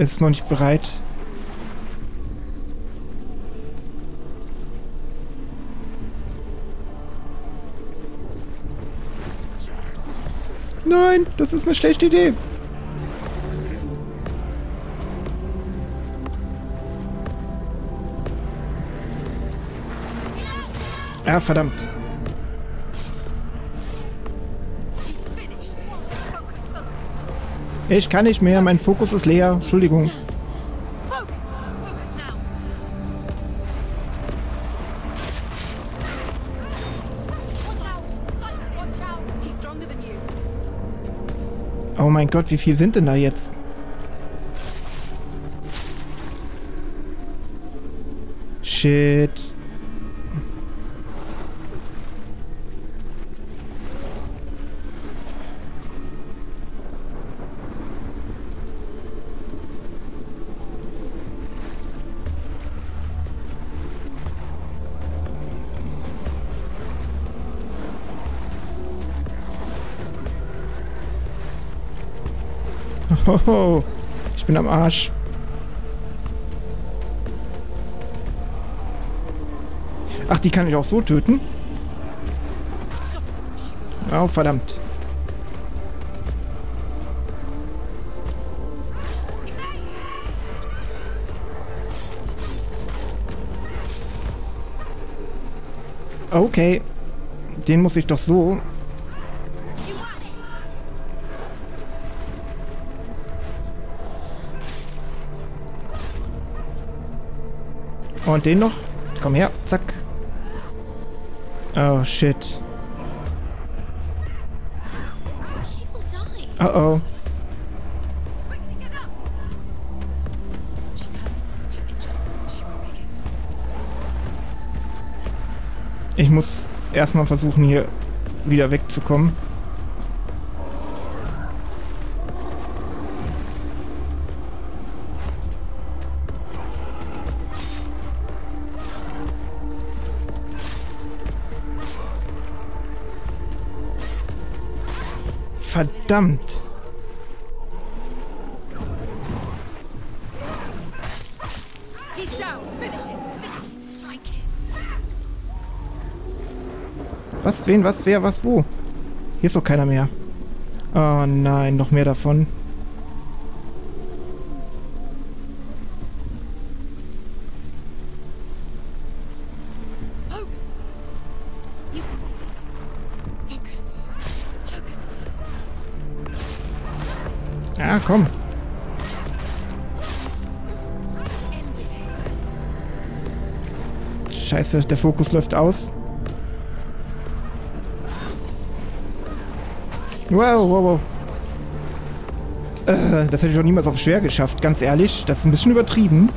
Es ist noch nicht bereit. Nein, das ist eine schlechte Idee. Ja, verdammt. Ich kann nicht mehr, mein Fokus ist leer. Entschuldigung. Oh mein Gott, wie viel sind denn da jetzt? Shit. Hoho, ich bin am Arsch. Ach, die kann ich auch so töten? Oh, verdammt. Okay. Den muss ich doch so Und den noch. Komm her. Zack. Oh, shit. Oh oh. Ich muss erstmal versuchen, hier wieder wegzukommen. Verdammt. Was, wen, was, wer, was, wo? Hier ist doch keiner mehr. Oh nein, noch mehr davon. Komm. Scheiße, der Fokus läuft aus. Wow, wow, wow. Äh, das hätte ich doch niemals auf schwer geschafft, ganz ehrlich. Das ist ein bisschen übertrieben.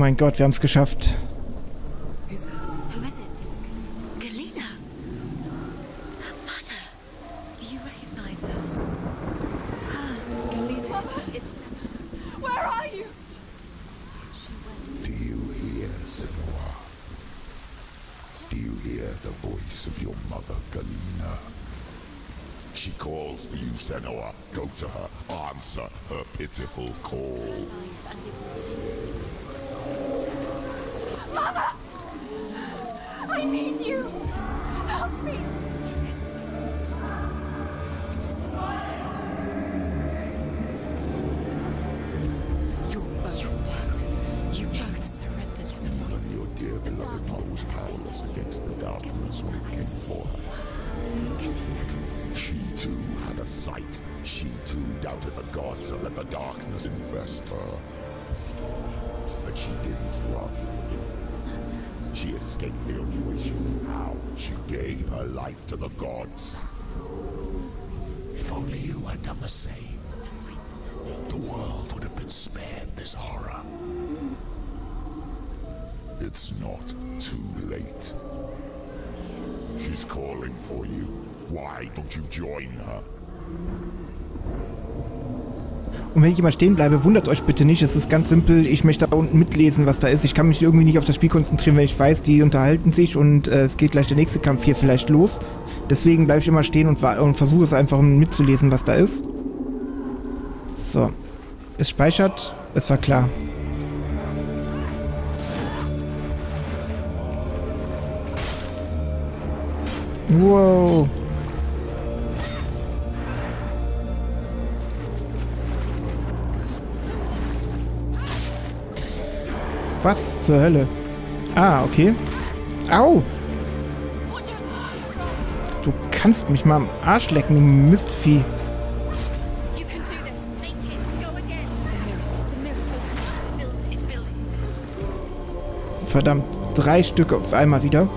Mein Gott, wir haben es geschafft. the voice of your mother, Galena. She calls for you, Senua. Go to her. Answer her pitiful call. Mother! I need you! Help me! You're both dead. You both surrendered to the Your voices. dear beloved mother was powerless against the darkness when it came for her. She too had a sight. She too doubted the gods and let the darkness infest her. But she didn't love run. She escaped the she how. She gave her life to the gods. If only you had done the same, the world would have been spared this horror. It's not too late. She's calling for you. Why don't you join her? Und wenn ich immer stehen bleibe, wundert euch bitte nicht. Es ist ganz simpel. Ich möchte da unten mitlesen, was da ist. Ich kann mich irgendwie nicht auf das Spiel konzentrieren, wenn ich weiß, die unterhalten sich und äh, es geht gleich der nächste Kampf hier vielleicht los. Deswegen bleibe ich immer stehen und, und versuche es einfach mitzulesen, was da ist. So. Es speichert. Es war klar. Wow. Was zur Hölle? Ah, okay. Au! Du kannst mich mal am Arsch lecken, du Mistvieh. Verdammt, drei Stücke auf einmal wieder.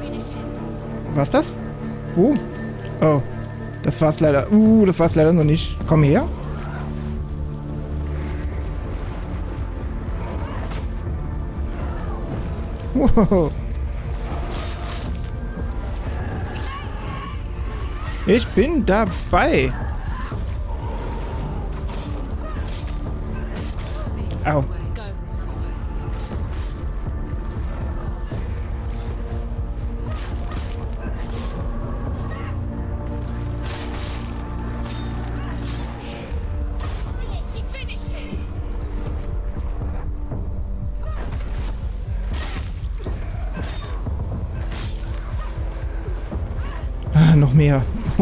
Finish him. Was das? Wo? Oh. Das war's leider. Uh, das war's leider noch nicht. Komm her. Ich bin dabei. Au.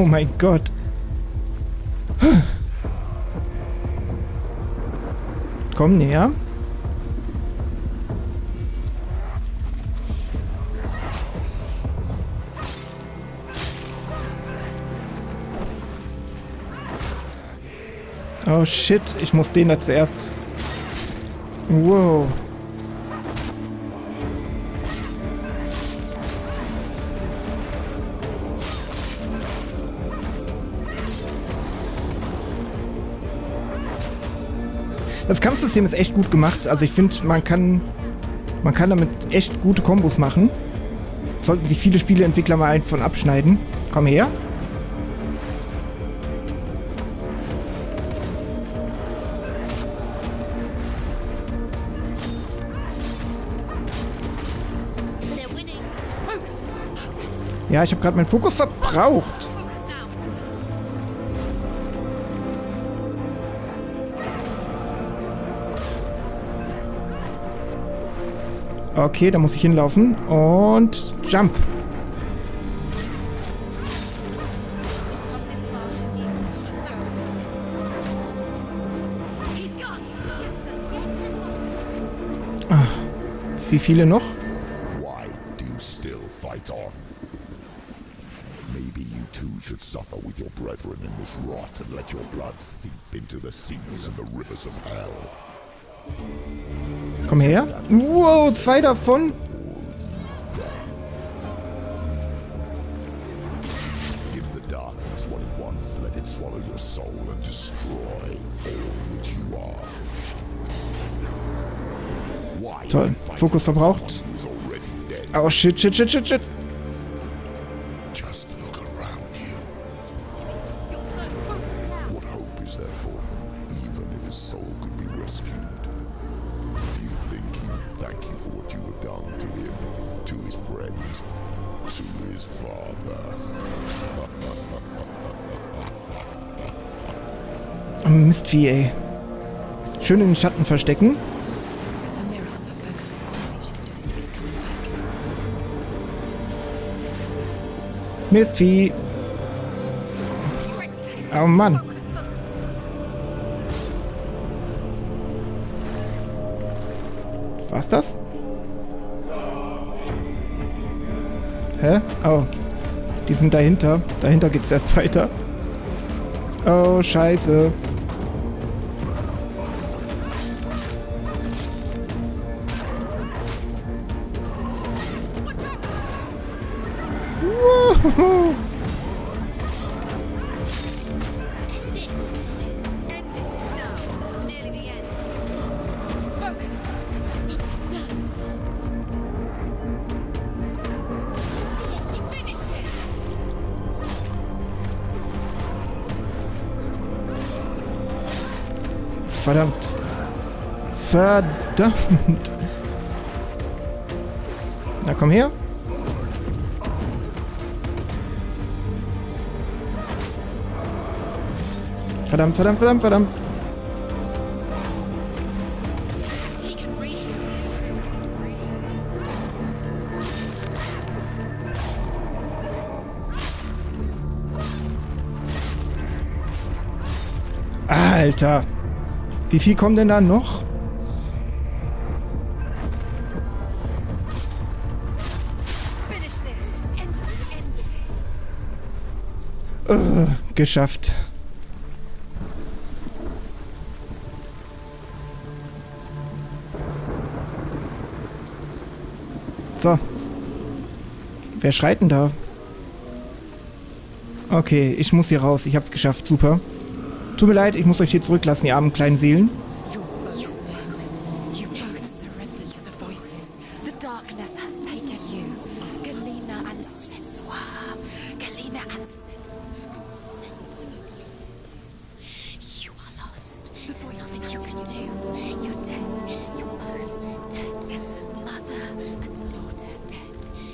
Oh mein Gott. Komm näher. Oh shit, ich muss den da zuerst. Wow. Das Kampfsystem ist echt gut gemacht. Also ich finde, man kann, man kann damit echt gute Kombos machen. Sollten sich viele Spieleentwickler mal einen von abschneiden. Komm her. Ja, ich habe gerade meinen Fokus verbraucht. Okay, da muss ich hinlaufen. Und Jump. Sir. Wie viele noch? Should suffer with your brethren in this rot and let your blood seep into the seas and the rivers of hell. Komm her. Wow, zwei davon. Give the darkness what it wants, let it swallow your soul and destroy all that you are. Why Toll. Fokus verbraucht. Oh, shit, shit, shit, shit, shit. Mistvieh, ey. Schön in den Schatten verstecken. Mistvieh. Oh Mann. War's das? Hä? Oh. Sind dahinter. Dahinter geht's erst weiter. Oh, scheiße. Wuhu. Verdammt. Verdammt. Na, komm her. Verdammt, verdammt, verdammt, verdammt. Alter. Wie viel kommen denn da noch? Äh, geschafft. So. Wer schreit denn da? Okay, ich muss hier raus. Ich hab's geschafft. Super. Tut mir leid, ich muss euch hier zurücklassen, ihr armen kleinen Seelen.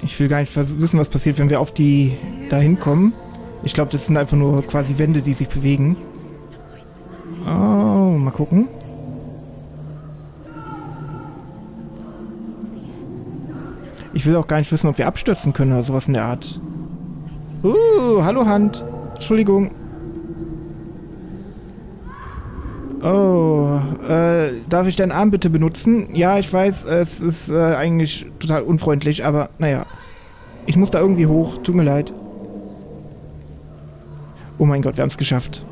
Ich will gar nicht wissen, was passiert, wenn wir auf die dahin kommen. Ich glaube, das sind einfach nur quasi Wände, die sich bewegen. Gucken. Ich will auch gar nicht wissen, ob wir abstürzen können oder sowas in der Art. Uh, hallo Hand. Entschuldigung. Oh, äh, darf ich deinen Arm bitte benutzen? Ja, ich weiß, es ist äh, eigentlich total unfreundlich, aber naja. Ich muss da irgendwie hoch. Tut mir leid. Oh mein Gott, wir haben es geschafft.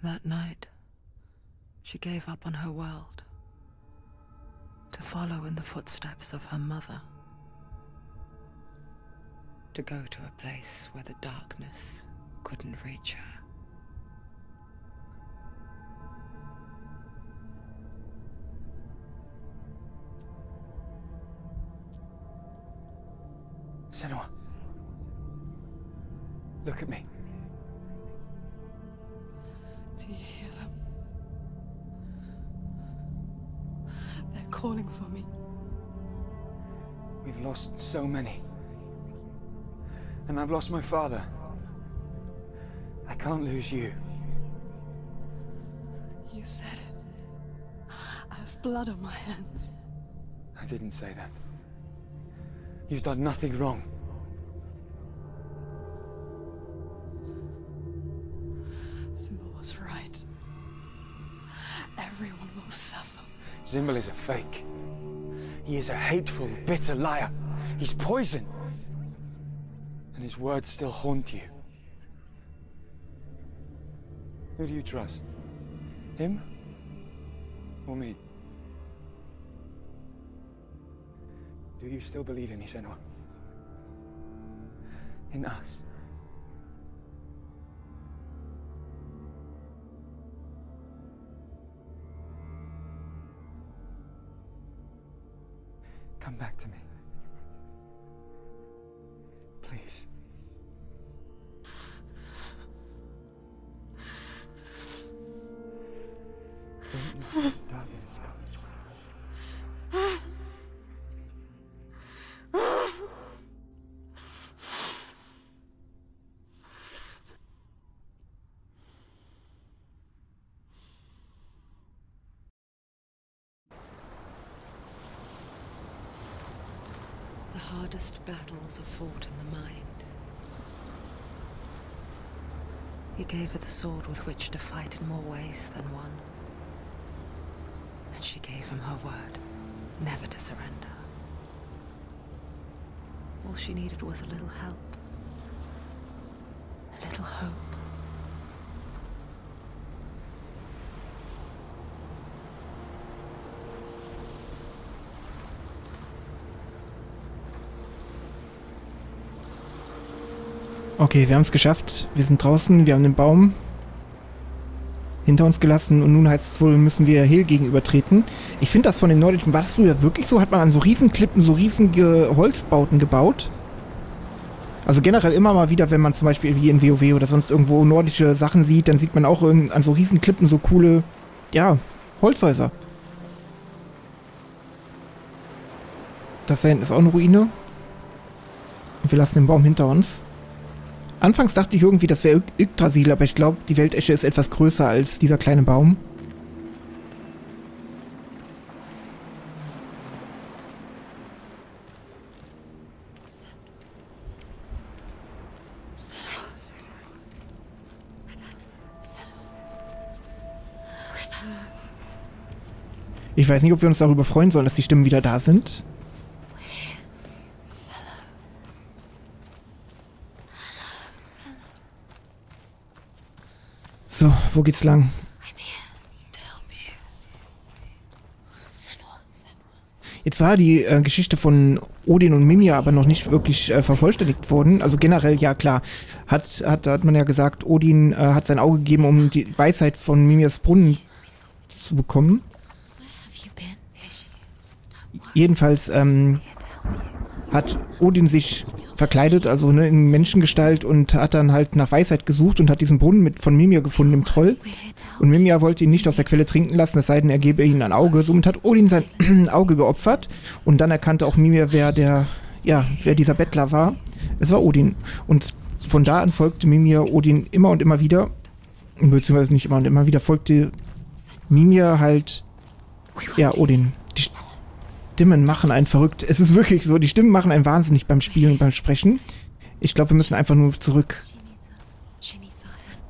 That night, she gave up on her world to follow in the footsteps of her mother, to go to a place where the darkness couldn't reach her. Senua. Look at me. We've lost so many. And I've lost my father. I can't lose you. You said it. I have blood on my hands. I didn't say that. You've done nothing wrong. Simba was right. Everyone will suffer. Zimbel is a fake. He is a hateful, bitter liar. He's poison. And his words still haunt you. Who do you trust? Him? Or me? Do you still believe in me, Senua? In us? Come back hardest battles are fought in the mind. He gave her the sword with which to fight in more ways than one. And she gave him her word, never to surrender. All she needed was a little help. A little hope. Okay, wir haben es geschafft. Wir sind draußen, wir haben den Baum hinter uns gelassen und nun heißt es wohl, müssen wir Hill gegenübertreten. Ich finde das von den Nordischen, war das früher wirklich so? Hat man an so Riesenklippen so riesige Holzbauten gebaut? Also generell immer mal wieder, wenn man zum Beispiel wie in WoW oder sonst irgendwo nordische Sachen sieht, dann sieht man auch in, an so Riesenklippen so coole, ja, Holzhäuser. Das da hinten ist auch eine Ruine. Und wir lassen den Baum hinter uns. Anfangs dachte ich irgendwie, das wäre Yggdrasil, aber ich glaube, die Weltesche ist etwas größer als dieser kleine Baum. Ich weiß nicht, ob wir uns darüber freuen sollen, dass die Stimmen wieder da sind. So, wo geht's lang? Jetzt war die äh, Geschichte von Odin und Mimir aber noch nicht wirklich äh, vervollständigt worden. Also generell, ja klar, hat, hat, hat man ja gesagt, Odin äh, hat sein Auge gegeben, um die Weisheit von Mimirs Brunnen zu bekommen. Jedenfalls ähm, hat Odin sich verkleidet, also ne, in Menschengestalt und hat dann halt nach Weisheit gesucht und hat diesen Brunnen mit von Mimir gefunden, dem Troll. Und Mimir wollte ihn nicht aus der Quelle trinken lassen, es sei denn, er gebe ihnen ein Auge. Somit hat Odin sein Auge geopfert und dann erkannte auch Mimir, wer der, ja, wer dieser Bettler war. Es war Odin. Und von da an folgte Mimir Odin immer und immer wieder, beziehungsweise nicht immer und immer wieder, folgte Mimir halt, ja, Odin. Stimmen machen einen verrückt. Es ist wirklich so, die Stimmen machen einen wahnsinnig beim Spielen und beim Sprechen. Ich glaube, wir müssen einfach nur zurück.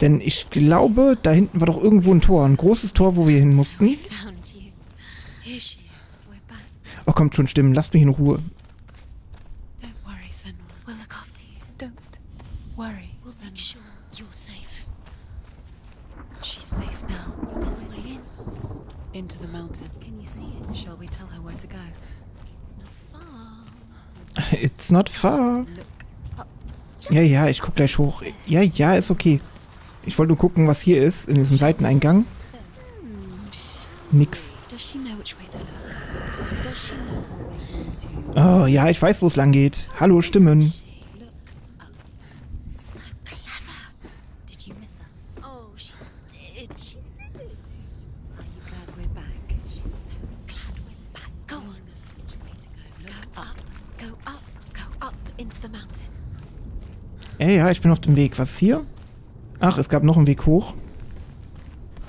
Denn ich glaube, da hinten war doch irgendwo ein Tor. Ein großes Tor, wo wir hin mussten. Oh, kommt schon, Stimmen. Lasst mich in Ruhe. It's not far. Ja, ja, ich guck gleich hoch. Ja, ja, ist okay. Ich wollte nur gucken, was hier ist, in diesem Seiteneingang. Nix. Oh, ja, ich weiß, wo es lang geht. Hallo, Stimmen. Ey, ja, ich bin auf dem Weg. Was ist hier? Ach, es gab noch einen Weg hoch.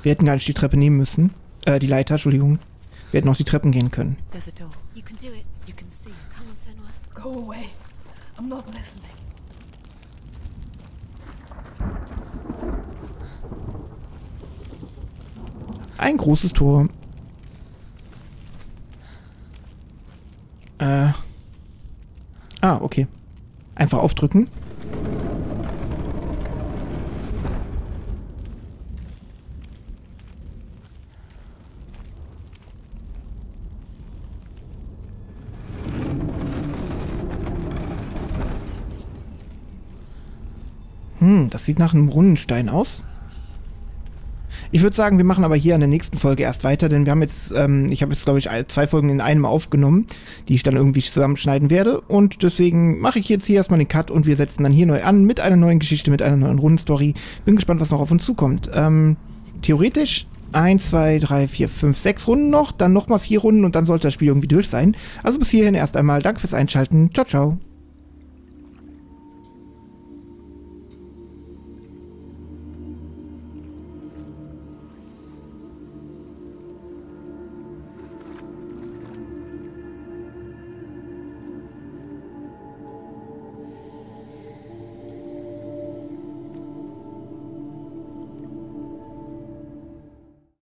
Wir hätten gar nicht die Treppe nehmen müssen. Äh, die Leiter, Entschuldigung. Wir hätten auch die Treppen gehen können. There's a door. You can do it. You can see. Come on, Senua. Go away. I'm not listening. Ein großes Tor. Äh. Ah, okay. Einfach aufdrücken. Das sieht nach einem Runenstein aus. Ich würde sagen, wir machen aber hier in der nächsten Folge erst weiter, denn wir haben jetzt, ähm, ich habe jetzt, glaube ich, zwei Folgen in einem aufgenommen, die ich dann irgendwie zusammenschneiden werde. Und deswegen mache ich jetzt hier erstmal den Cut und wir setzen dann hier neu an mit einer neuen Geschichte, mit einer neuen Rundenstory. Bin gespannt, was noch auf uns zukommt. Ähm, theoretisch 1, 2, 3, 4, 5, 6 Runden noch, dann nochmal vier Runden und dann sollte das Spiel irgendwie durch sein. Also bis hierhin erst einmal. Danke fürs Einschalten. Ciao, ciao.